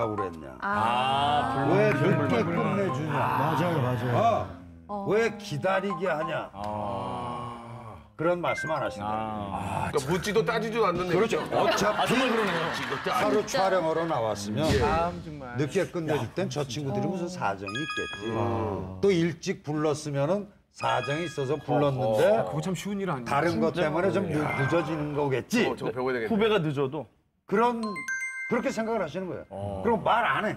라고 그랬냐? 아, 왜 늦게 끝내주냐? 맞아요, 맞아요. 어. 왜 기다리게 하냐? 그런 말씀 안 하신 거예요. 그러니까 묻지도 따지지도 않는데. 그렇죠. 어차피 하루 촬영하러 나왔으면 참 정말. 늦게 끝내줄 땐 저 친구들이 무슨 사정이 있겠지. 또 일찍 불렀으면은 사정이 있어서 불렀는데 그거 참 쉬운 일 아니에요. 다른 것 때문에 좀 늦- 늦어지는 거겠지. 어, 저거 배워야 되겠네. 후배가 늦어도 그런 그렇게 생각을 하시는 거예요. 그럼 말 안 해.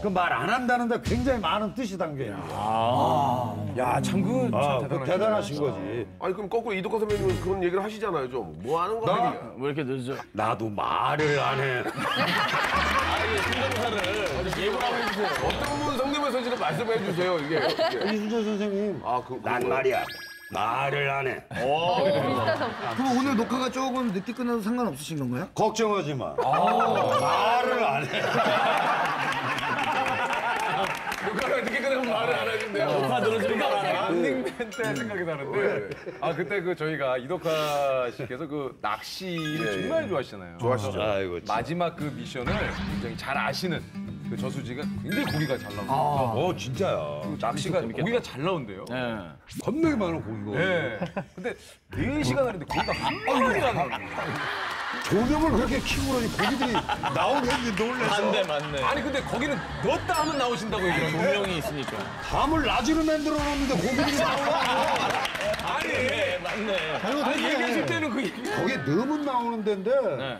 그말 안 한다는데 굉장히 많은 뜻이 담겨 있는 거예요. 야, 참 그, 아, 참 그. 대단하신 거지. 아니 그럼 거꾸로 이덕화 선배님은 그런 얘기를 하시잖아요. 좀 뭐 하는 거야? 나? 왜 이렇게 늦어? 나도 말을 안 해. 어떤 분 성대모사 지금 말씀해 주세요. 이게. 이게. 이순재 선생님. 아, 그, 난? 말이야. 말을 안 해. 그럼 오늘 녹화가 조금 늦게 끝나도 상관없으신 건가요? 걱정하지 마. 말을 안 해. 녹화가 늦게 끝나면 말을 안 하신대요. 다 늘어지니까 런닝맨 때 생각이 나는데 아 그때 그 저희가 이덕화 씨께서 그 낚시를 예, 정말 좋아하시잖아요. 좋아하시죠? 아이고. 참. 마지막 그 미션을 굉장히 잘 아시는 그 저수지가 굉장히 고기가 잘 나옵니다. 어, 진짜야. 낚시가 고기가 잘 나온대요. 네. 겁나게 많은 고기가. 네. 근데 4시간 하는데 고기가 한 마리가 나오는 거예요. 조명을 그렇게 그러니 고기들이 나오겠는지 놀래서. 맞네, 맞네. 아니 근데 거기는 넣었다 하면 나오신다고 얘기를 하는 거예요. 조명이 있으니까. 밤을 낮으로 만들어 놓는데 고기들이 나오라고. 아니, 네, 맞네. 아니 얘기하실 때는 그 거기에 넣으면 나오는 데인데 네.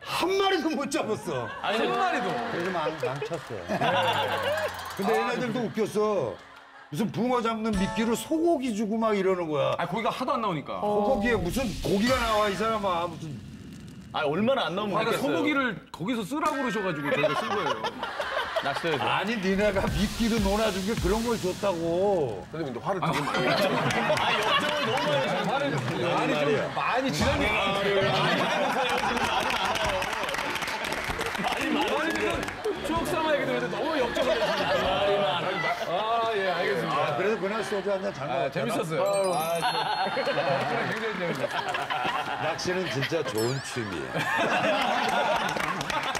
한 마리도 못 잡았어. 아니, 한 마리도. 그래서 망, 망쳤어요. 근데 얘네들도 웃겼어. 무슨 붕어 잡는 미끼로 소고기 주고 막 이러는 거야. 아 고기가 하도 안 나오니까. 소고기에 무슨 고기가 나와 이 사람아 무슨 아, 얼마나 안 나오면 그러니까. 소고기를 거기서 쓰라고 그러셔가지고 저희가 쓴 거예요. 낚시대에서. 아니 니네가 미끼로 놀아준 게 그런 걸 줬다고. 선생님 근데 화를 되게 많이 내죠. 아, 역정을 너무 많이 하시네. 말을 좀 많이 좀 많이 지난 많이 많아. 아니 지금 추억 삼아 얘기 들었는데 너무 역적을 해주시니까. 아, 예, 알겠습니다. 그래서 그날 소주 한잔 잘 아. 재밌었어요. 아, 진짜 굉장히 재밌었어요. 낚시는 진짜 좋은 취미야.